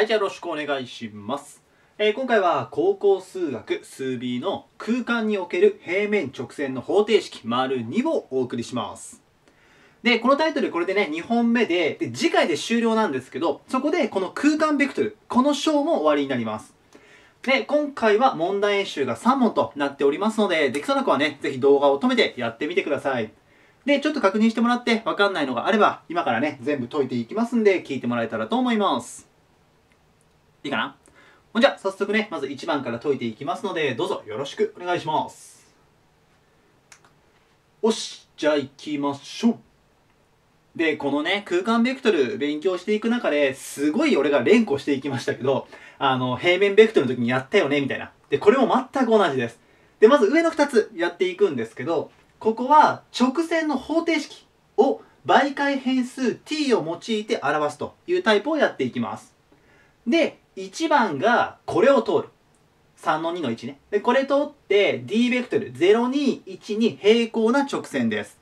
はい、じゃあよろしくお願いします。えー今回は高校数学数 B の空間における平面直線の方程式丸2をお送りします。で、このタイトルこれでね、2本目で、で次回で終了なんですけど、そこでこの空間ベクトル、この章も終わりになります。で、今回は問題演習が3問となっておりますので、できそうな子はね、ぜひ動画を止めてやってみてください。で、ちょっと確認してもらってわかんないのがあれば、今からね、全部解いていきますんで、聞いてもらえたらと思います。いいかな？ほんじゃ、早速ね、まず1番から解いていきますので、どうぞよろしくお願いします。おし、じゃあ行きましょう。で、このね、空間ベクトル勉強していく中で、すごい俺が連呼していきましたけど、あの、平面ベクトルの時にやったよね、みたいな。で、これも全く同じです。で、まず上の2つやっていくんですけど、ここは直線の方程式を媒介変数 t を用いて表すというタイプをやっていきます。で、1番がこれを通る。3の2の1ね。で、これ通って d ベクトル021に平行な直線です。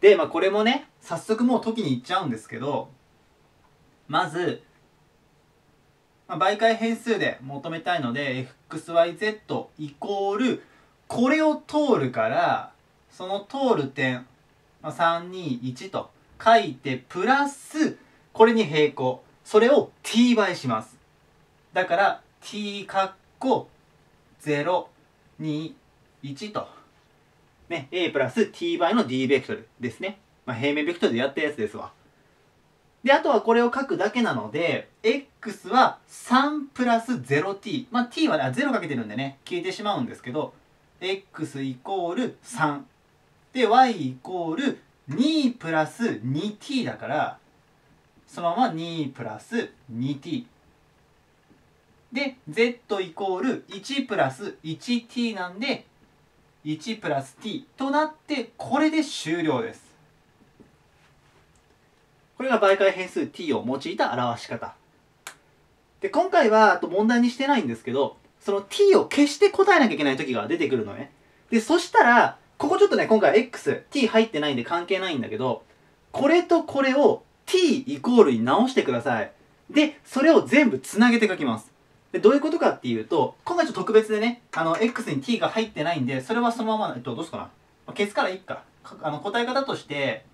で、まあこれもね、早速もう解きに行っちゃうんですけど、まず、まあ、媒介変数で求めたいので、xyz イコール、これを通るから、その通る点、まあ、321と書いて、プラス、これに平行。それを t 倍します。だから、t かっこ0、2、1と。ね、a プラス t 倍の d ベクトルですね。まあ、平面ベクトルでやったやつですわ。で、あとはこれを書くだけなので、x は3プラス 0t。まあ、t はね、0かけてるんでね、消えてしまうんですけど、x イコール3。で、y イコール2プラス 2t だから、そのまま2プラス 2t。で、z イコール1プラス 1t なんで、1プラス t となって、これで終了です。これが媒介変数 t を用いた表し方。で、今回は、あと問題にしてないんですけど、その t を消して答えなきゃいけない時が出てくるのね。で、そしたら、ここちょっとね、今回 x、t 入ってないんで関係ないんだけど、これとこれを t イコールに直してください。で、それを全部つなげて書きます。で、どういうことかっていうと、今回ちょっと特別でね、あの、x に t が入ってないんで、それはそのまま、えっと、どうすかな？消すからいいか。かあの、答え方として、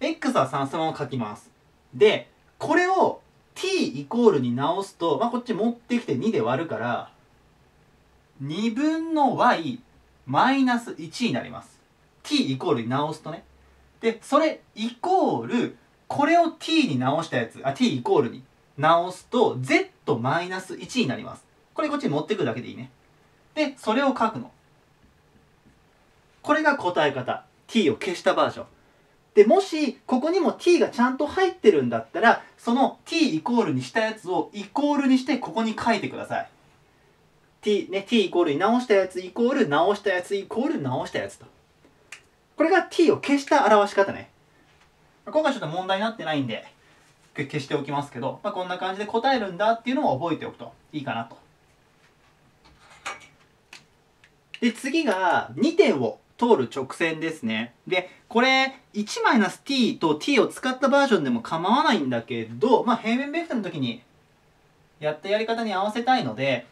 x は3そのまま書きます。で、これを t イコールに直すと、まあ、こっち持ってきて2で割るから、2分の y マイナス1になります。t イコールに直すとね。で、それイコール、これを t に直したやつ、あ、t イコールに直すと、z マイナス1になります。これこっちに持ってくるだけでいいね。で、それを書くの。これが答え方。t を消したバージョン。で、もし、ここにも t がちゃんと入ってるんだったら、その t イコールにしたやつをイコールにしてここに書いてください。t、ね、t イコールに直したやつイコール直したやつイコール直したやつと。これが t を消した表し方ね。今回ちょっと問題になってないんで、消しておきますけど、まあ、こんな感じで答えるんだっていうのも覚えておくといいかなと。で、次が2点を通る直線ですね。で、これ 1-t と t を使ったバージョンでも構わないんだけど、まあ、平面ベクトルの時にやったやり方に合わせたいので、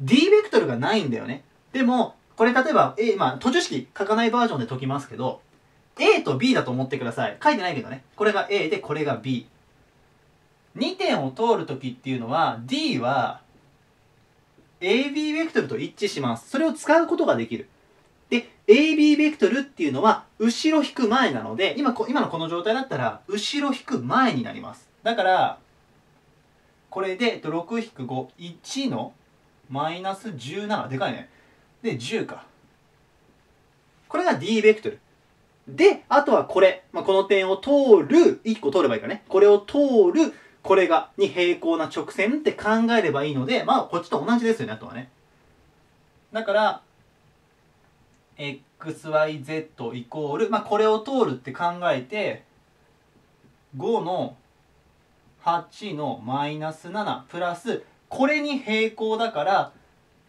d ベクトルがないんだよね。でも、これ例えば、A、まあ、途中式書かないバージョンで解きますけど、A と B だと思ってください。書いてないけどね。これが A で、これが B。2点を通るときっていうのは、D は AB ベクトルと一致します。それを使うことができる。で、AB ベクトルっていうのは、後ろ引く前なので、今、今のこの状態だったら、後ろ引く前になります。だから、これで、えっと6-5、1のマイナス17。でかいね。で、10か。これが D ベクトル。で、あとはこれ。まあ、この点を通る、1個通ればいいかね。これを通る、これが、に平行な直線って考えればいいので、まあ、こっちと同じですよね、あとはね。だから、xyz イコール、まあ、これを通るって考えて、5の8のマイナス7プラス、これに平行だから、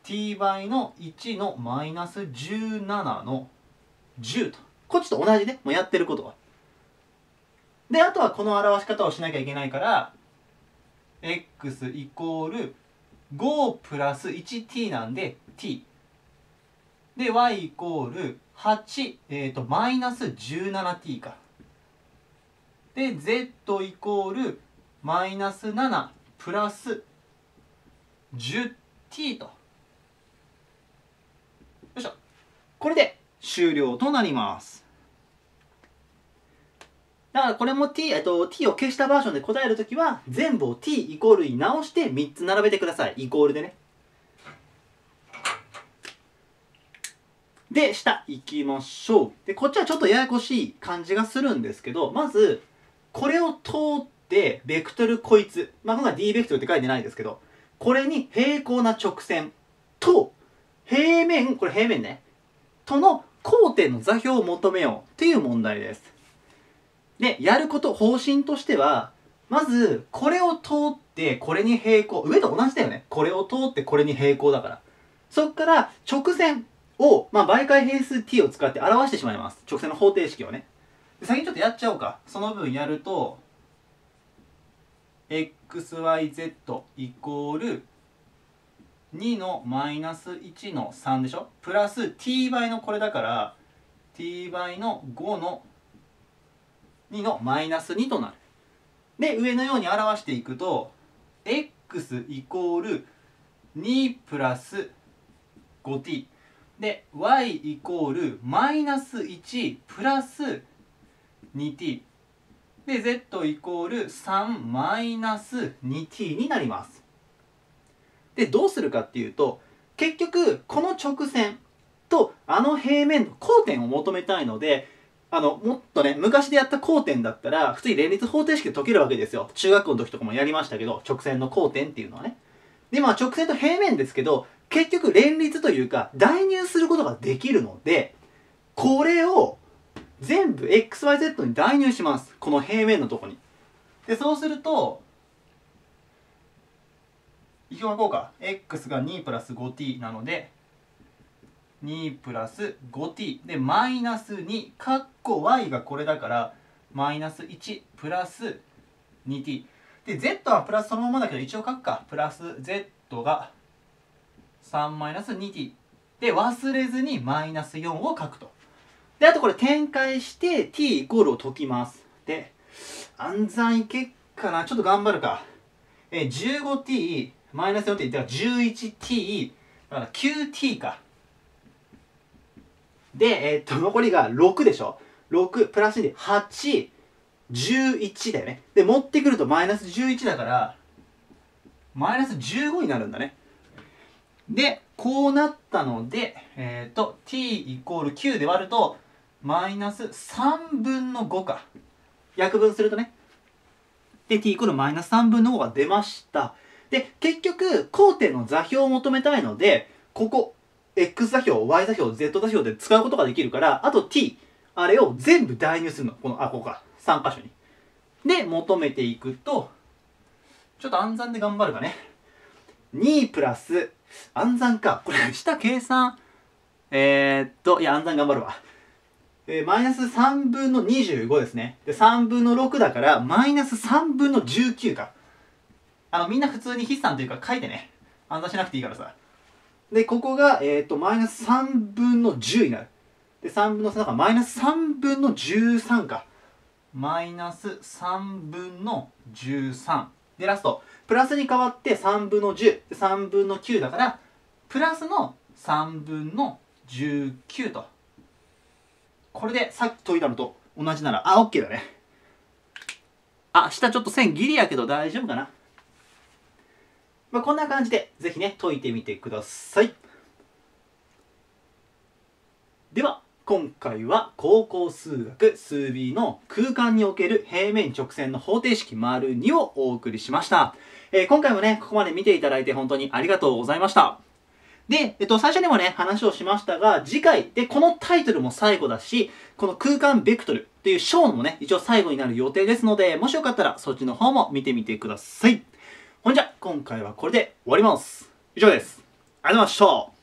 t 倍の1のマイナス17の10と。こっちと同じね。もうやってることは。で、あとはこの表し方をしなきゃいけないから、x イコール5プラス 1t なんで t で y イコール8、えーと、マイナス 17t かで z イコールマイナス7プラス 10t とよいしょこれで終了となります。だからこれも t, えっと t を消したバージョンで答えるときは全部を t イコールに直して3つ並べてください。イコールでね。で下行きましょう。でこっちはちょっとややこしい感じがするんですけどまずこれを通ってベクトルこいつ。まあ今回 d ベクトルって書いてないですけどこれに平行な直線と平面これ平面ね。との交点の座標を求めようっていう問題ですで、やること、方針としては、まず、これを通って、これに平行。上と同じだよね。これを通って、これに平行だから。そっから、直線を、まあ、媒介変数 t を使って表してしまいます。直線の方程式をね。先にちょっとやっちゃおうか。その分やると、xyz イコール2のマイナス1の3でしょ？プラス t 倍のこれだから t 倍の5の2のマイナス2となる。で、上のように表していくと、x イコール2プラス 5t。で、y イコールマイナス1プラス 2t。で、z イコール3マイナス 2t になります。で、どうするかっていうと、結局、この直線とあの平面の交点を求めたいので、あの、もっとね、昔でやった交点だったら、普通に連立方程式で解けるわけですよ。中学校の時とかもやりましたけど、直線の交点っていうのはね。で、まあ直線と平面ですけど、結局連立というか、代入することができるので、これを全部 XYZ に代入します。この平面のとこに。で、そうすると、いきまこうか。x が2プラス 5t なので、2プラス 5t でマイナス2かっこ y がこれだからマイナス1プラス 2t で z はプラスそのままだけど一応書くか。プラス z が3マイナス 2t で忘れずにマイナス4を書くと。であとこれ展開して t イコールを解きます。で暗算いけっかな。ちょっと頑張るか。え 15t マイナス 4t だから 11t だから 9t かで、えー、っと、残りが6でしょ ?6 プラス2で8、11だよね。で、持ってくるとマイナス11だから、マイナス15になるんだね。で、こうなったので、えっ、ー、と、t イコール9で割ると、マイナス3分の5か。約分するとね。で、t イコールマイナス3分の5が出ました。で、結局、交点の座標を求めたいので、ここ、X 座標、Y 座標、Z 座標で使うことができるから、あと T、あれを全部代入するの。この、あ、ここか。3箇所に。で、求めていくと、ちょっと暗算で頑張るかね。2プラス、暗算か。これ、下計算、えー、っと、いや、暗算頑張るわ。えー、マイナス3分の25ですね。で、3分の6だから、マイナス3分の19か。あの、みんな普通に筆算というか書いてね。暗算しなくていいからさ。で、ここが、えっ、ー、と、マイナス3分の10になる。で、3分の3だからマイナス3分の13か。マイナス3分の13。で、ラスト。プラスに変わって3分の10。で、3分の9だから、プラスの3分の19と。これでさっき解いたのと同じなら、あ、OK だね。あ、下ちょっと線ギリやけど大丈夫かな。まあ、こんな感じで、ぜひね、解いてみてください。では、今回は高校数学数 B の空間における平面直線の方程式丸2をお送りしました。えー、今回もね、ここまで見ていただいて本当にありがとうございました。で、えっと、最初にもね、話をしましたが、次回、で、このタイトルも最後だし、この空間ベクトルっていう章もね、一応最後になる予定ですので、もしよかったらそっちの方も見てみてください。ほんじゃ、今回はこれで終わります。以上です。ありがとうございました。